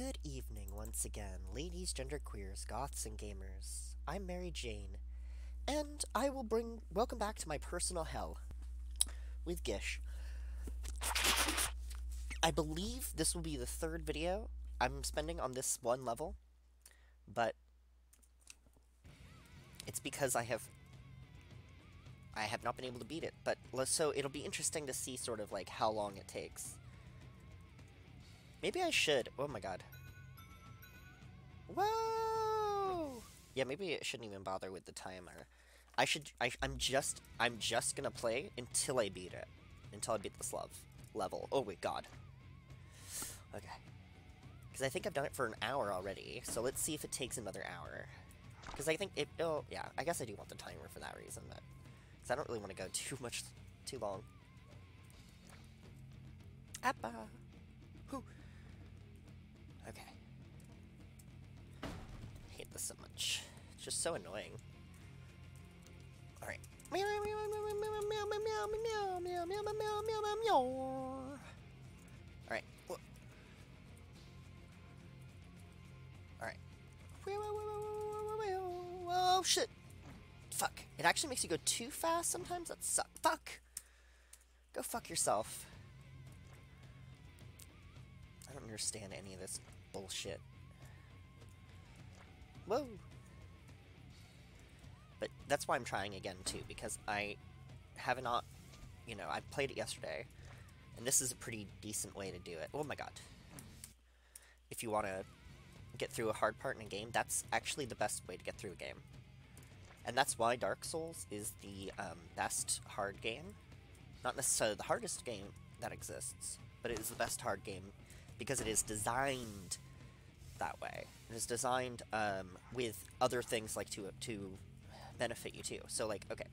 Good evening once again, ladies, genderqueers, goths, and gamers. I'm Mary Jane, and I will bring welcome back to my personal hell with Gish. I believe this will be the third video I'm spending on this one level, but it's because I have I have not been able to beat it. But so it'll be interesting to see sort of like how long it takes. Maybe I should. Oh my god. Whoa! Yeah, maybe I shouldn't even bother with the timer. I should. I, I'm just. I'm just gonna play until I beat it. Until I beat this love level. Oh wait, God. Okay. Because I think I've done it for an hour already. So let's see if it takes another hour. Because I think it. Oh yeah. I guess I do want the timer for that reason, but because I don't really want to go too much, too long. Appa. Who? this so much. It's just so annoying. Alright. Alright. Alright. Oh shit! Fuck. It actually makes you go too fast sometimes? That suck. Fuck! Go fuck yourself. I don't understand any of this bullshit. Whoa! But that's why I'm trying again, too, because I have not, you know, I played it yesterday, and this is a pretty decent way to do it. Oh my god. If you want to get through a hard part in a game, that's actually the best way to get through a game. And that's why Dark Souls is the um, best hard game. Not necessarily the hardest game that exists, but it is the best hard game because it is designed that way. It is designed um, with other things like to to benefit you too. So like, okay.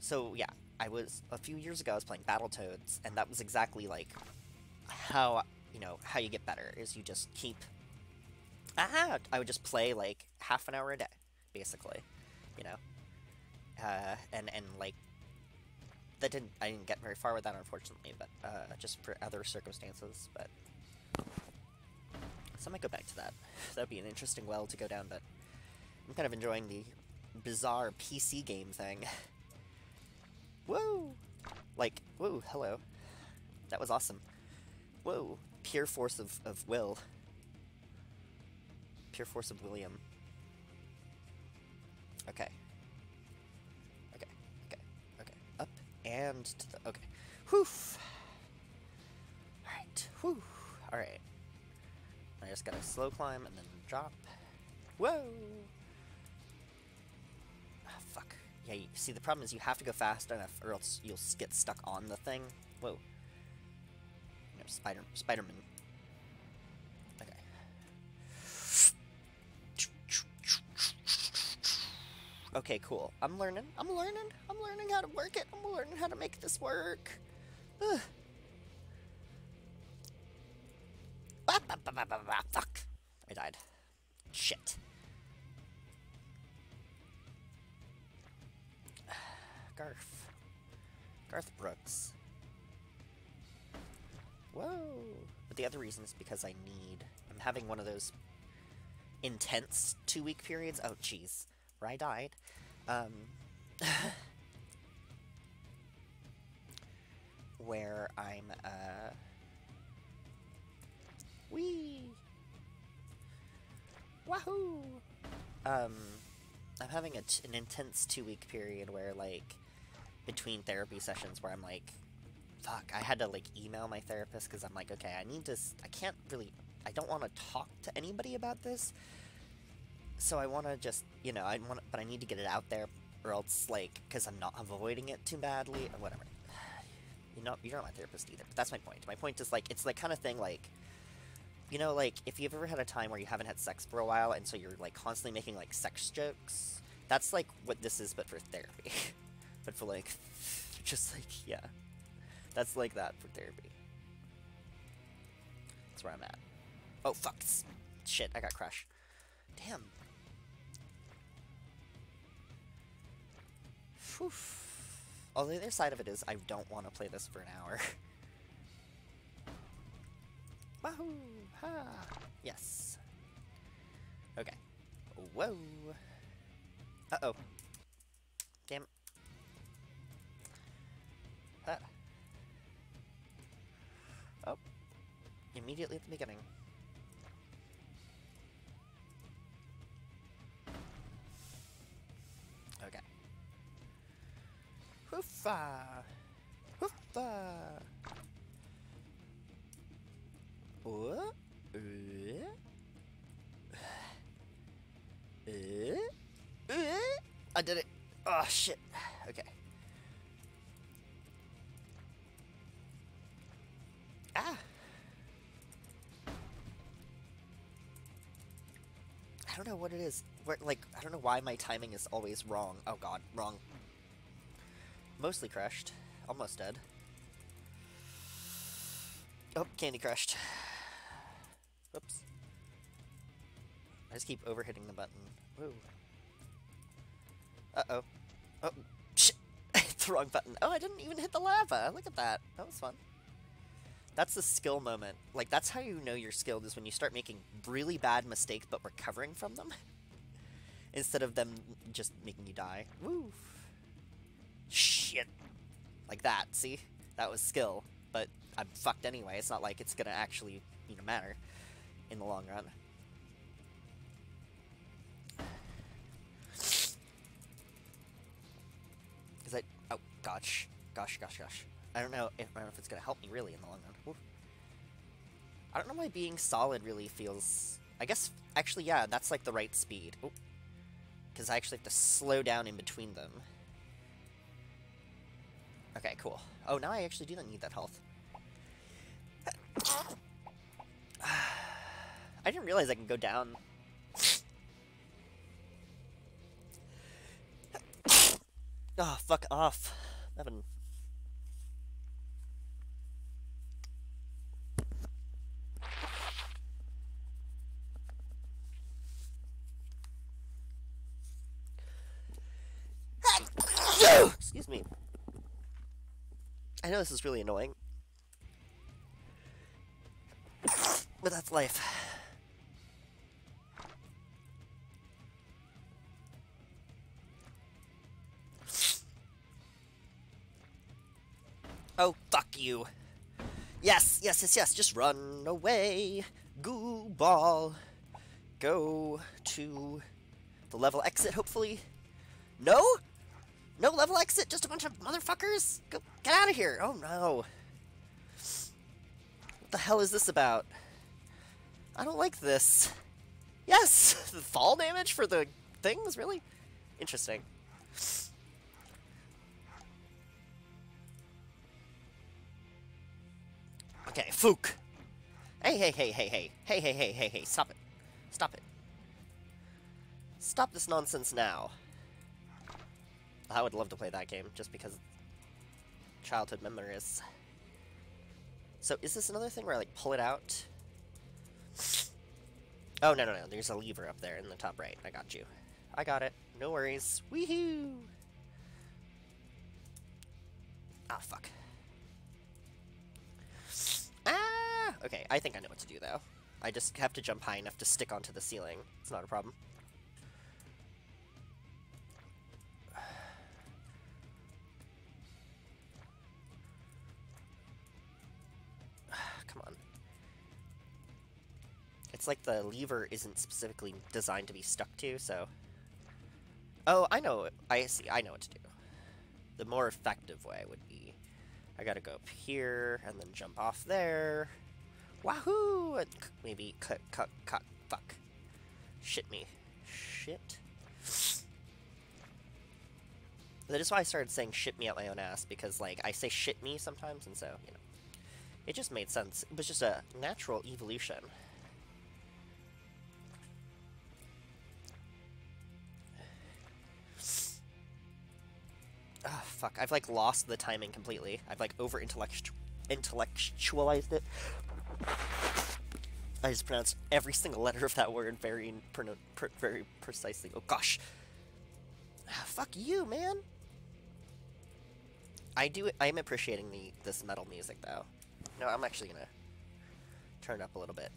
So yeah, I was a few years ago I was playing Battletoads, and that was exactly like how you know how you get better is you just keep. Ah, I would just play like half an hour a day basically, you know. Uh, and and like that didn't I didn't get very far with that unfortunately, but uh, just for other circumstances. But I might go back to that. That'd be an interesting well to go down. But I'm kind of enjoying the bizarre PC game thing. Whoa! Like, whoa, hello. That was awesome. Whoa, pure force of, of will. Pure force of William. Okay. Okay, okay, okay. Up and to the... Okay. Whew! Alright, whew. Alright. I just gotta slow climb and then drop. Whoa! Ah, fuck. Yeah, you, see, the problem is you have to go fast enough or else you'll get stuck on the thing. Whoa. Spider- Spider-Man Okay, cool. I'm learning. I'm learning. I'm learning how to work it. I'm learning how to make this work. Ugh. Fuck. I died. Shit. Garth. Garth Brooks. Whoa. But the other reason is because I need... I'm having one of those intense two-week periods. Oh, jeez where I died. Um, where I'm, uh... Wee! Wahoo! Um, I'm having an intense two-week period where, like, between therapy sessions where I'm like, fuck, I had to, like, email my therapist because I'm like, okay, I need to, I can't really, I don't want to talk to anybody about this, so I want to just, you know, I want, but I need to get it out there, or else, like, because I'm not avoiding it too badly, or whatever. You know, you're not my therapist either, but that's my point. My point is, like, it's like kind of thing, like, you know, like, if you've ever had a time where you haven't had sex for a while, and so you're, like, constantly making, like, sex jokes, that's, like, what this is, but for therapy. but for, like, just, like, yeah. That's, like, that for therapy. That's where I'm at. Oh, fuck. Shit, I got crush. Damn, Whew. Well, the other side of it is I don't want to play this for an hour. Wahoo! Ha! Yes. Okay. Whoa! Uh-oh. Damn it. Ah. Oh. Immediately at the beginning. Okay. Hoofa! Hoofa! What? Uh? Uh? I did it. Oh, shit. Okay. Ah! I don't know what it is. Where, like, I don't know why my timing is always wrong. Oh god, wrong. Mostly crushed. Almost dead. Oh, candy crushed. Oops. Just keep overhitting the button. Woo. Uh-oh. Oh, shit! I hit the wrong button. Oh, I didn't even hit the lava! Look at that. That was fun. That's the skill moment. Like, that's how you know you're skilled, is when you start making really bad mistakes but recovering from them. Instead of them just making you die. Woo! Shit! Like that, see? That was skill. But I'm fucked anyway. It's not like it's gonna actually, you know, matter in the long run. Gosh. Gosh, gosh, gosh. I don't know if, I don't know if it's going to help me really in the long run. Oof. I don't know why being solid really feels... I guess, actually, yeah, that's like the right speed. Because I actually have to slow down in between them. Okay, cool. Oh, now I actually do not need that health. I didn't realize I can go down. oh, fuck off. Evan. Excuse me. I know this is really annoying. But that's life. Oh, fuck you. Yes, yes, yes, yes, just run away. Goo ball. Go to the level exit, hopefully. No? No level exit? Just a bunch of motherfuckers? Go, get out of here! Oh no. What the hell is this about? I don't like this. Yes! the fall damage for the things? Really? Interesting. Okay, Fook! Hey, hey, hey, hey, hey. Hey, hey, hey, hey, hey. Stop it. Stop it. Stop this nonsense now. I would love to play that game, just because childhood memories. So is this another thing where I, like, pull it out? Oh, no, no, no. There's a lever up there in the top right. I got you. I got it. No worries. Weehoo! Ah, fuck. Okay, I think I know what to do, though. I just have to jump high enough to stick onto the ceiling. It's not a problem. Come on. It's like the lever isn't specifically designed to be stuck to, so... Oh, I know. I see. I know what to do. The more effective way would be... I gotta go up here, and then jump off there. Wahoo! Maybe cut, cut, cut, fuck. Shit me. Shit. That is why I started saying shit me at my own ass, because, like, I say shit me sometimes, and so, you know. It just made sense. It was just a natural evolution. oh, fuck. I've, like, lost the timing completely. I've, like, over-intellectualized it. I just pronounce every single letter of that word very, very precisely. Oh gosh. Ah, fuck you, man. I do. I am appreciating the this metal music though. No, I'm actually gonna turn it up a little bit.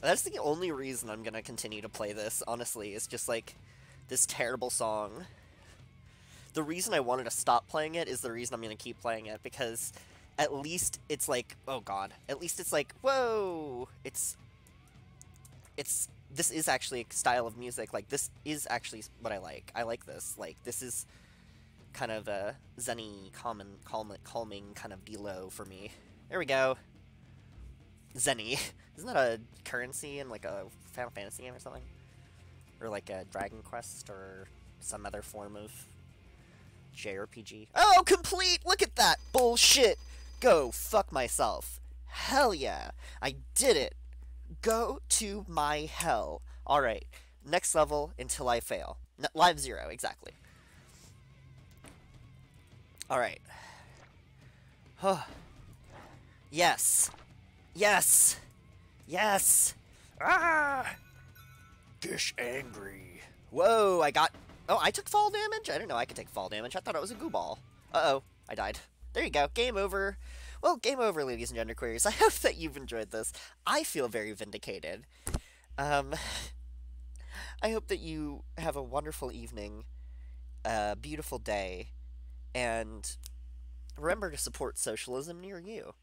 That's the only reason I'm gonna continue to play this, honestly, is just like this terrible song. The reason I wanted to stop playing it is the reason I'm gonna keep playing it, because at least it's like, oh god, at least it's like, whoa! It's. It's. This is actually a style of music. Like, this is actually what I like. I like this. Like, this is kind of a zenny, calming, calm, calming kind of below for me. There we go. Zenny. Isn't that a currency in like a Final Fantasy game or something? Or like a Dragon Quest or some other form of JRPG? Oh, complete! Look at that! Bullshit! Go fuck myself. Hell yeah! I did it! Go to my hell. Alright, next level until I fail. No, live zero, exactly. Alright. Oh. yes. Yes! Yes! Ah! Gish angry. Whoa, I got... Oh, I took fall damage? I didn't know I could take fall damage. I thought it was a goo ball. Uh-oh, I died. There you go, game over. Well, game over, ladies and genderqueers. I hope that you've enjoyed this. I feel very vindicated. Um, I hope that you have a wonderful evening, a beautiful day, and remember to support socialism near you.